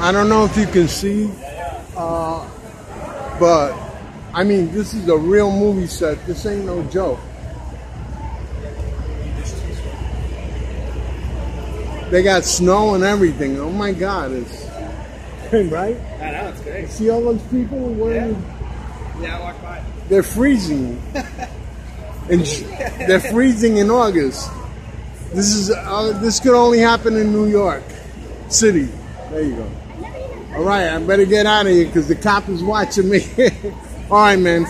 I don't know if you can see, uh, but I mean, this is a real movie set. This ain't no joke. They got snow and everything. Oh my God, it's right. I know, it's great. See all those people wearing? Yeah, I walked by. They're freezing, and they're freezing in August. This is uh, this could only happen in New York City. There you go. All right, I better get out of here because the cop is watching me. All right, man.